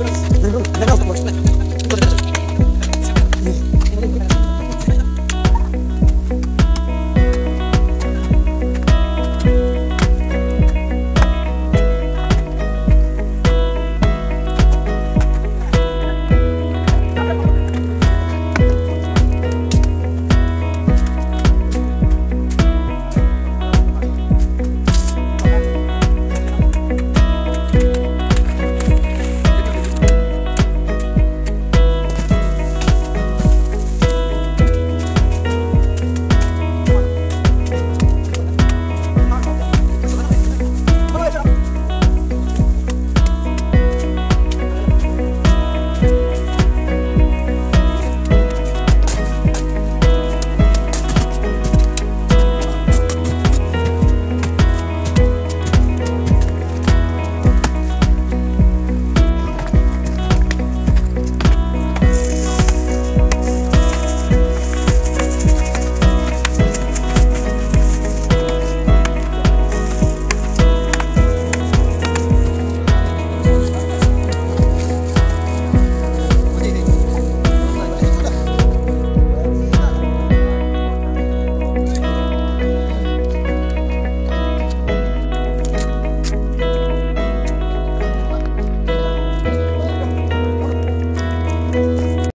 Biraz.